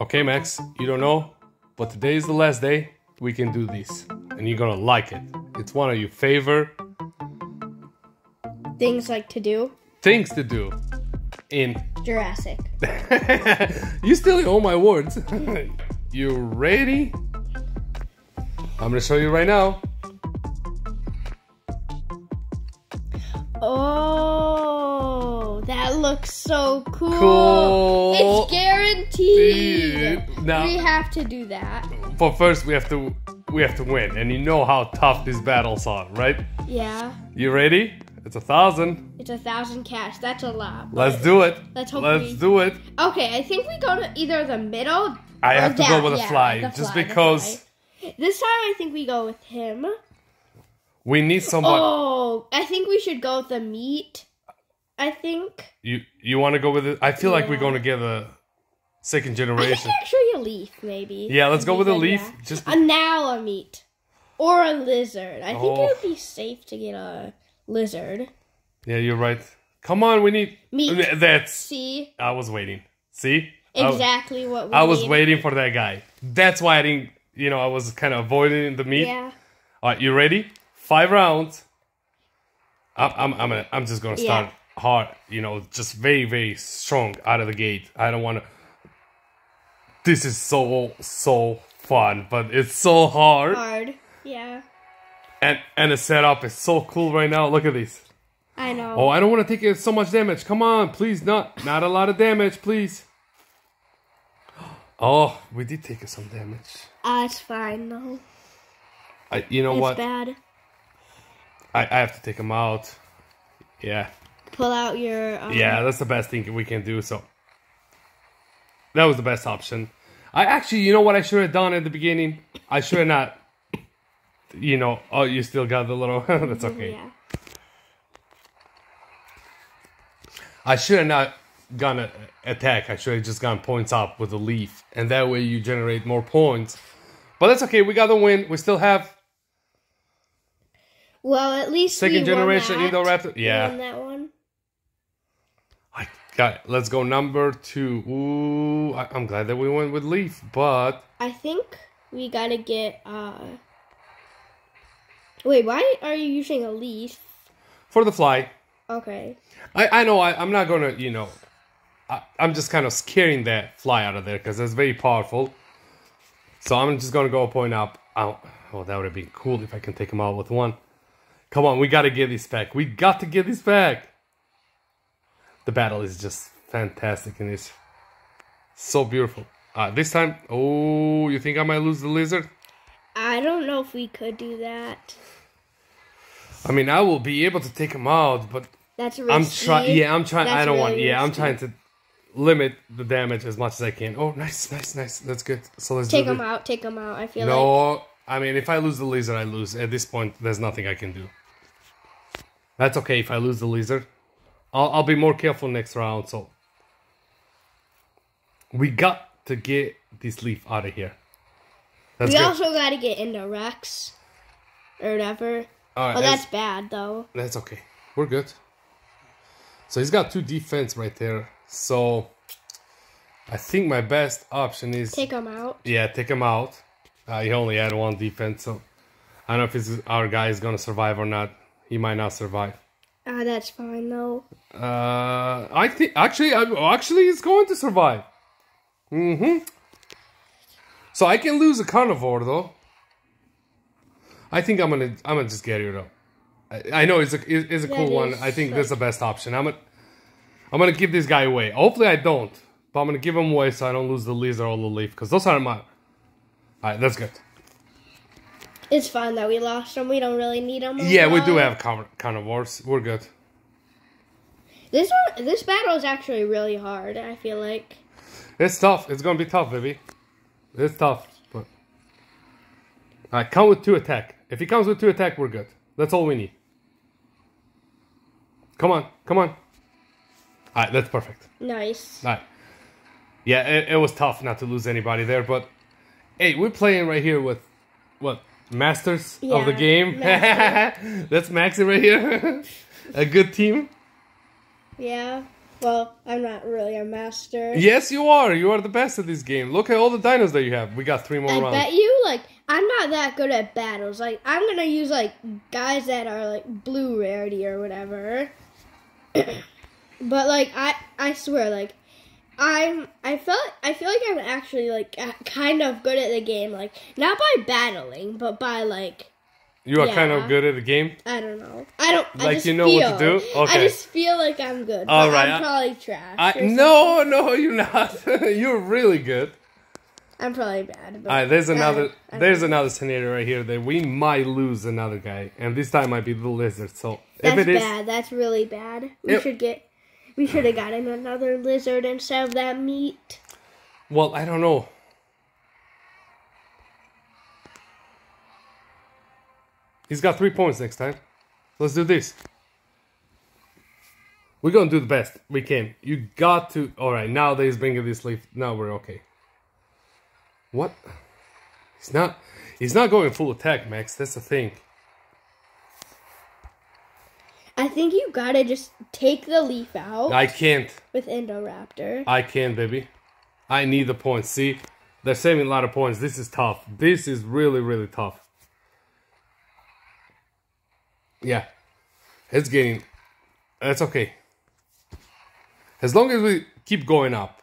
Okay, Max, you don't know, but today is the last day we can do this, and you're gonna like it. It's one of your favorite Things like to do. things to do in. Jurassic. you still owe my words. you ready? I'm gonna show you right now. Oh, that looks so cool. Cool. Guaranteed. Now- we have to do that. But first, we have to we have to win, and you know how tough these battles are, right? Yeah. You ready? It's a thousand. It's a thousand cash. That's a lot. Let's do it. Let's hope Let's we- do it. Okay, I think we go to either the middle. I have to that- go with a yeah, fly, just fly, because. This time I think we go with him. we need someone. Oh, I think we should go with the meat. I think. You you want to go with it? I feel like we're going to get a second I think generation. actually a leaf, maybe. Yeah, let's go with a leaf. yeah. Just A now a meat. Or a lizard. I think Oh. it would be safe to get a lizard. yeah, you're right. Come on, we need Meat. That's. See? I was waiting. See? I Exactly what we I was need. waiting for that guy. That's why I didn't. You know, I was kind of avoiding the meat. Yeah. All right, you ready? Five rounds. I'm I'm I'm, gonna, I'm just gonna start Yeah. hard. You know, just very very strong out of the gate. I don't want to. This is so so fun, but it's so hard. Hard. Yeah. And and the setup is so cool right now. Look at this. I know. Oh, I don't want to take it so much damage. Come on, please, not not a lot of damage, please. Oh, we did take some damage. Ah, it's fine though. I, you know It's what? bad. I, I have to take him out. Yeah. Pull out your. Um, Yeah, that's the best thing we can do. So that was the best option. I actually, you know what I should have done at the beginning? I should have not. You know, oh, you still got the little. that's okay. Yeah. I should have not gone a attack. I should have just gone points up with a leaf, and that way you generate more points. But that's okay. We got the win. We still have Well, at least Second generation. Indoraptor- We yeah. won that one. I got. It. Let's go number two. Ooh, I, I'm glad that we went with leaf, but I think we gotta get. uh Wait, why are you using a leaf? for the fly, Okay. I, I know I, I'm not gonna, you know, I, I'm just kind of scaring that fly out of there because it's very powerful. So I'm just gonna go point up. Oh, oh that would have been cool if I can take him out with one. Come on, we gotta get this back. We got to get this back. The battle is just fantastic and it's so beautiful. Uh, this time, oh, you think I might lose the lizard? I don't know if we could do that. I mean, I will be able to take him out, but That's risky. I'm trying. Yeah, I'm trying. I don't want. really Yeah, I'm trying to limit the damage as much as I can. Oh, nice, nice, nice. That's good. So let's Take the- out. Take them out. I feel like. No, I mean, if I lose the lizard, I lose. At this point, there's nothing I can do. That's okay if I lose the lizard. I'll, I'll be more careful next round. So we got to get this leaf out of here. That's we good. also gotta get into Rex. Or whatever. All right, Oh, that's- that's bad though. That's okay. We're good. So he's got two defense right there. So I think my best option is Take him out. yeah, take him out. Uh, he only had one defense, so I don't know if our guy is gonna survive or not. He might not survive. Ah, that's fine though. Uh, I think actually, I, actually, he's going to survive. Mm-hmm. So I can lose a carnivore though. I think I'm gonna, I'm gonna just get it though. I, I know it's a, it- it's a cool one. I think that's the best option. I'm gonna, I'm gonna give this guy away. Hopefully I don't, but I'm gonna give him away so I don't lose the lizard or all the leaf because those are my. All right, that's good. It's fine that we lost them. We don't really need them. Yeah, we do have carn- carnivores. We're good. This one, this battle is actually really hard. I feel like. It's tough. It's gonna be tough, baby. It's tough, but alright, come with two attack. If he comes with two attack, we're good. That's all we need. Come on, come on. Alright, that's perfect. Nice. Alright. Yeah, it, it was tough not to lose anybody there, but hey, we're playing right here with what masters of the Yeah, game. that's Maxi right here. A good team. Yeah. Well, I'm not really a master. Yes, you are. You are the best at this game. Look at all the dinos that you have. We got three more I rounds. bet you, like, I'm not that good at battles. Like, I'm gonna use, like, guys that are, like, blue rarity or whatever. but, like, I I swear, like, I'm, I felt, I feel like I'm actually, like, kind of good at the game. Like, not by battling, but by, like, You are kind of good at the game. I don't know. I don't, I Like, just you know what to do? Okay. I just feel like I'm good. All right, I- I'm probably trash. I, no, no, you're not. you're really good. I'm probably bad. But All right, there's another. I don't there's know. another scenario right here that we might lose another guy, and this time might be the lizard. So That's if it is, bad. That's really bad. We Yep. should get. We should have gotten another lizard instead of that meat. well, I don't know. He's got three points next time. Let's do this. We're gonna do the best we can. You got to. All right, now that he's bringing this leaf, now we're okay. What? He's not. He's not going full attack, Max. That's the thing. I think you gotta just take the leaf out I can't. with Indoraptor. I can, baby. I need the points. See, they're saving a lot of points. This is tough. This is really, really tough. Yeah, it's getting. That's okay. As long as we keep going up.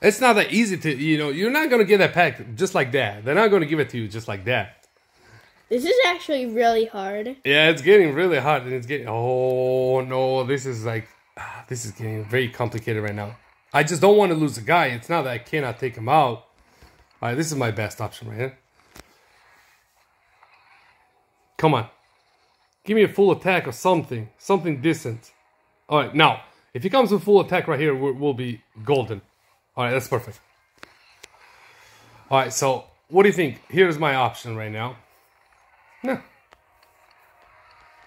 It's not that easy to, you know, you're not going to get that pack just like that. They're not going to give it to you just like that. This is actually really hard. Yeah, it's getting really hard and it's getting. Oh no, this is like. ah, This is getting very complicated right now. I just don't want to lose a guy. It's not that I cannot take him out. All right, this is my best option right here. Come on. Give me a full attack or something. Something decent. All right, now, if he comes with full attack right here, we'll be golden. All right, that's perfect. All right, so what do you think? Here's my option right now. No.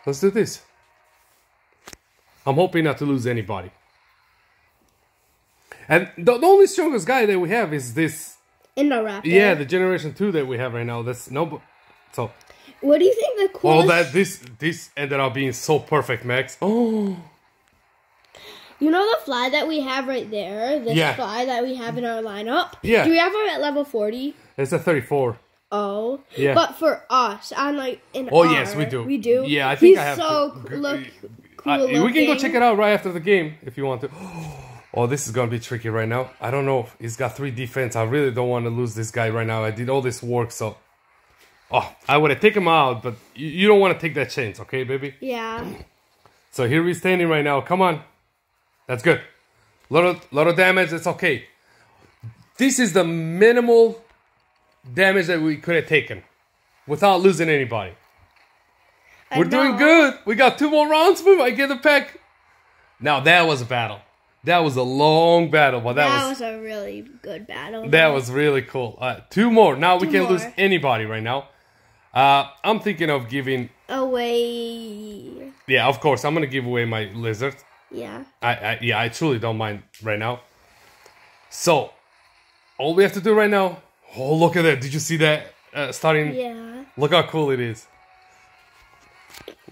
Let's do this. I'm hoping not to lose anybody. And the, the only strongest guy that we have is this. Indoraptor. Yeah, the generation two that we have right now. That's no. So, What do you think the oh, coolest? that this this ended up being so perfect, Max. Oh, You know the fly that we have right there. This Yeah. fly that we have in our lineup. Yeah. Do we have her at level forty? it's a 34. Oh. Yeah. But for us, I'm like in. Oh yes, we do. We do. Yeah, I think He's I have so to. look cool Uh, we can go check it out right after the game if you want to. Oh, this is gonna be tricky right now. I don't know. If he's got three defense. I really don't want to lose this guy right now. I did all this work, so. Oh, I would have taken him out, but you, you don't want to take that chance, okay, baby? Yeah. So here we're standing right now. Come on, that's good. Lot of lot of damage. It's okay. This is the minimal damage that we could have taken without losing anybody. I We're doing good. We got two more rounds. Move. I get the pack. Now that was a battle. That was a long battle, but that, That was, was a really good battle. that was really cool. Uh, two more. Now we can't lose anybody right now. Uh, I'm thinking of giving. away. Yeah, of course. I'm gonna give away my lizard. Yeah. I, I yeah, I truly don't mind right now. So, all we have to do right now. Oh, look at that! Did you see that? Uh, starting. Yeah. Look how cool it is.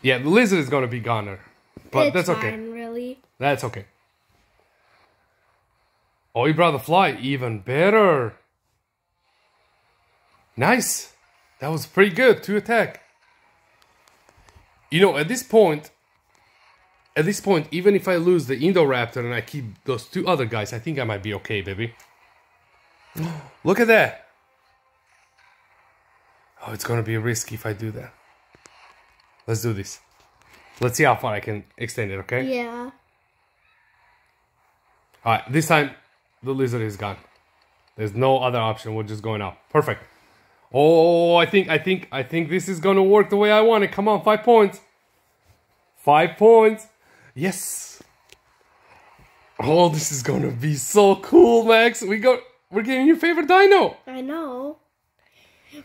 Yeah, the lizard is gonna be goner, but it's that's okay. fine, really. That's okay. Oh, you brought the fly. Even better. Nice. That was pretty good. Two attack. You know, at this point, at this point, even if I lose the Indoraptor and I keep those two other guys, I think I might be okay, baby. Look at that. Oh, it's gonna be risky if I do that. Let's do this. Let's see how far I can extend it, okay? Yeah. Alright, this time the lizard is gone. There's no other option. We're just going out. Perfect. Oh, I think, I think, I think this is gonna work the way I want it. Come on, five points. Five points. Yes. Oh, this is gonna be so cool, Max. We got, we're getting your favorite dino. I know.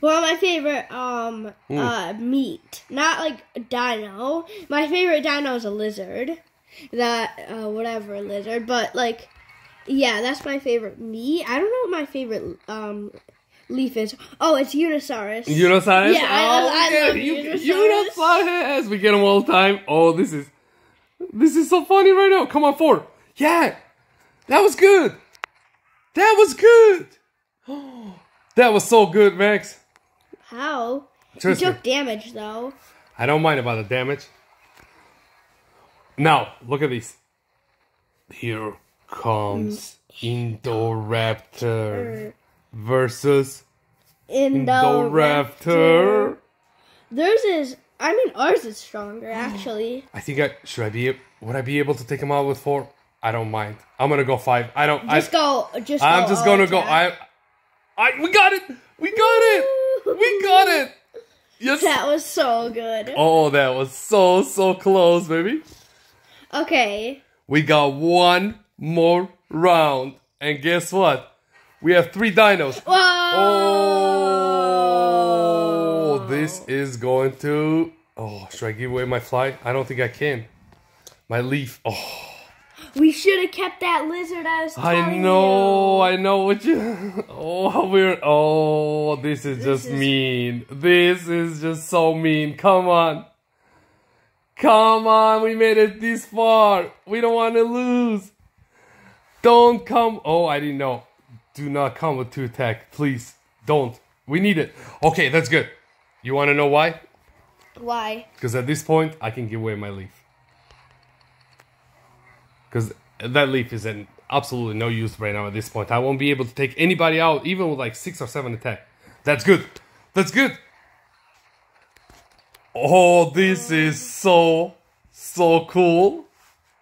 Well, my favorite um Hmm. uh meat, not like a dino. My favorite dino is a lizard, that uh whatever lizard, but like, yeah, that's my favorite meat. I don't know what my favorite um leaf is. Oh, it's Unisaurus. Unisaurus. Yeah, I- oh, I yeah, love you- Unisaurus. Unisaurus. We get them all the time. Oh, this is, This is so funny right now. Come on, four. Yeah. That was good. That was good. That was so good, Max. How? Trust me. took damage though. I don't mind about the damage. Now, look at these. Here comes Indoraptor versus Indoraptor. Theirs is. I mean, ours is stronger actually. I think I should I be would I be able to take him out with four? I don't mind. I'm gonna go five. I don't. Just I, go. Just. I'm go just gonna go. I, I, we got it. We got it. We got it. Yes. That was so good. Oh, that was so so close, baby. Okay. We got one more round, and guess what? We have three dinos. Whoa. Oh, this is going to. Oh, should I give away my fly? I don't think I can. My leaf. Oh. We should have kept that lizard. I was. I know, you. I know what you. Oh, we're. Oh, this is just is- mean. This is just so mean. Come on. Come on, we made it this far. We don't want to lose. Don't come. Oh, I didn't know. Do not come with two attack, please. Don't. We need it. Okay, that's good. You want to know why? Why? Because at this point, I can give away my leaf. Because that leaf is in absolutely no use right now at this point. I won't be able to take anybody out, even with like six or seven attack. That's good. That's good. Oh, this is so, so cool.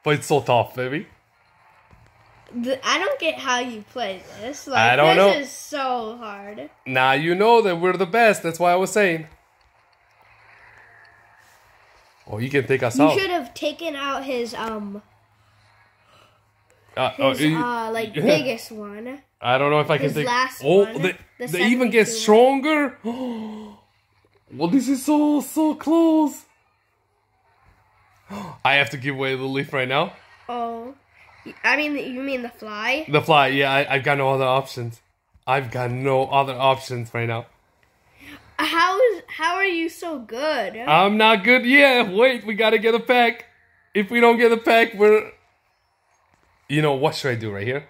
But it's so tough, baby. I don't get how you play this. Like, I don't this know. is so hard. Now you know that we're the best. That's why I was saying. Oh, you can take us You out. You should have taken out his um Uh, oh, his you- uh like biggest one. I don't know if I can His take. last oh, one, they, the they even get 72. stronger. well, this is so so close. I have to give away the leaf right now. Oh, I mean you mean the fly? The fly, yeah, I, I've got no other options. I've got no other options right now. How is how are you so good? I'm not good. Yeah, wait, we gotta get a pack. If we don't get a pack, we're. You know what should I do right here?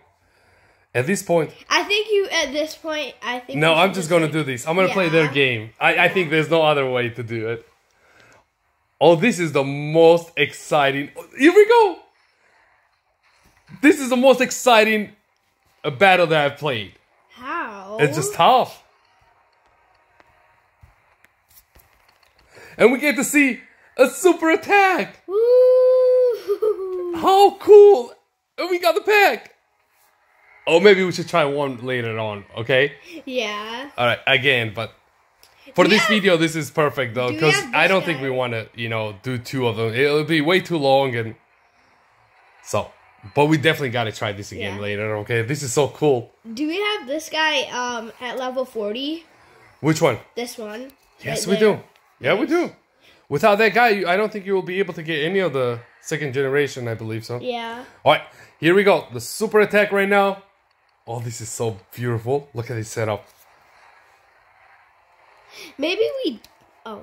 At this point, I think you at this point. I think no, I'm just gonna do this. I'm gonna play their game. I, I think there's no other way to do it. Oh, this is the most exciting. Here we go. This is the most exciting uh, battle that I've played. How? It's just tough. And we get to see a super attack. Woo! How cool! And we got the pack. Oh, maybe we should try one later on. Okay. yeah. All right. Again, but for Do this have- video, this is perfect though because have I don't think we want to, you know, do two of them. It'll be way too long and so. But we definitely got to try this again Yeah. later. Okay. This is so cool. Do we have this guy um at level forty? Which one? This one. Yes, right we there. do. Yeah, we do. Without that guy, I don't think you will be able to get any of the second generation. I believe so. Yeah. All right, here we go. The super attack right now. Oh, this is so beautiful. Look at this setup. Maybe we. Oh.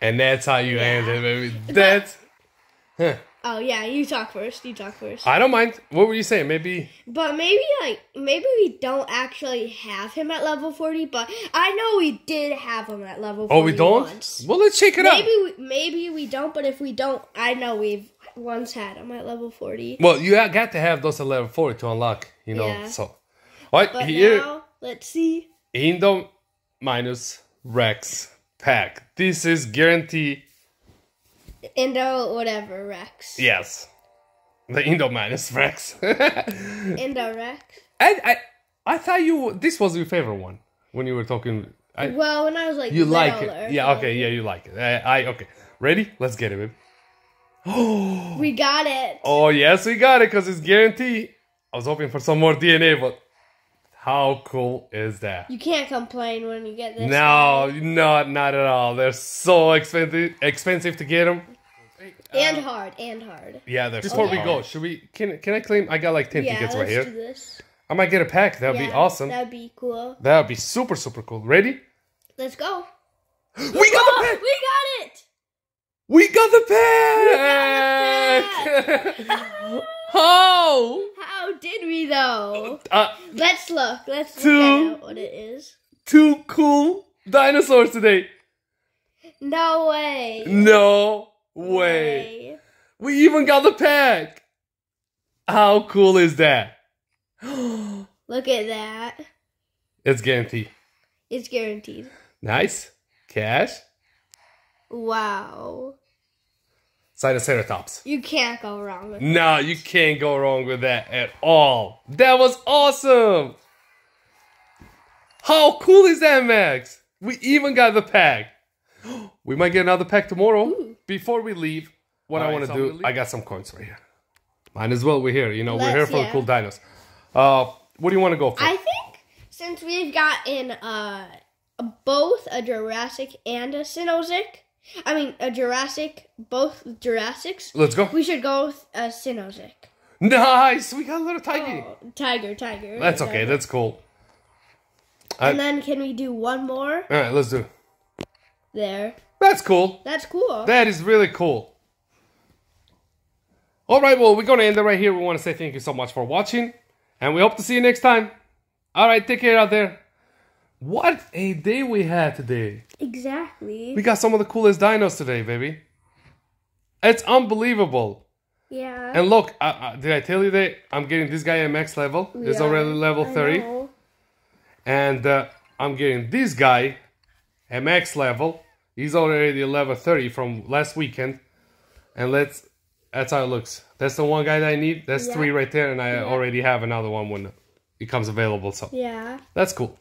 And that's how you Yeah. end it, baby. That's. Huh. Oh yeah. You talk first. You talk first. I don't mind. What were you saying? Maybe. But maybe like maybe we don't actually have him at level forty, but I know we did have him at level 40 Oh, we don't. once. Well, let's shake it out. Maybe up. we, maybe we don't, but if we don't, I know we've once had him at level forty. Well, you got to have those at level 40 to unlock, you know. Yeah. So, all right, But here. now let's see. Indo minus Rex pack. This is guarantee. Indo whatever Rex. Yes. The Indominus Rex. Indo Rex. I, I I thought you this was your favorite one when you were talking. I, Well, when I was like you like it, yeah? Okay, yeah, you like it. I, I okay. Ready? Let's get it, baby. We got it. Oh yes, we got it because it's guaranteed. I was hoping for some more DNA, but how cool is that? You can't complain when you get this. No, not not at all. They're so expensive expensive to get them. And hard, and hard. Yeah, they're before we yeah. go, should we? Can can I claim? I got like ten Yeah, tickets let's right do here. this. I might get a pack. That'd be awesome. That'd be cool. That'd be super super cool. Ready? Let's go. We got the Oh, pack. we got it. We got the pack! How? How did we though? Uh, Let's look. Let's look Two. at what it is. two cool dinosaurs today. No way. No way. We even got the pack. How cool is that? Look at that. it's guaranteed. It's guaranteed. Nice. Cash. Wow. Sinoceratops. You can't go wrong with No, you can't go wrong with that at all. That was awesome. How cool is that, Max? We even got the pack. We might get another pack tomorrow. Before we leave, what I Alright, Uh, want to so do, I got some coins right here. Might as well. We're here. You know, we're here for the cool dinos. Uh, what do you want to go for? I think since we've gotten uh both a Jurassic and a Cenozoic, I mean a Jurassic, both Jurassics, Let's go. we should go with a Cenozoic. Nice. We got a little tiger. Oh, tiger, tiger. That's okay. Tiger. That's cool. And then can we do one more All right, let's do. There? That's cool. That's cool. That is really cool. All right, well, we're going to end it right here. We want to say thank you so much for watching, and we hope to see you next time. All right, take care out there. What a day we had today. exactly. We got some of the coolest dinos today, baby. It's unbelievable. yeah. And look, uh, uh, did I tell you that I'm getting this guy at max level? He's Yeah, already level I 30. know. And uh, I'm getting this guy max level. He's already level 30 from last weekend. And let's that's how it looks. That's the one guy that I need. That's Yeah. three right there, and I Yeah. already have another one when it comes available. So Yeah. that's cool.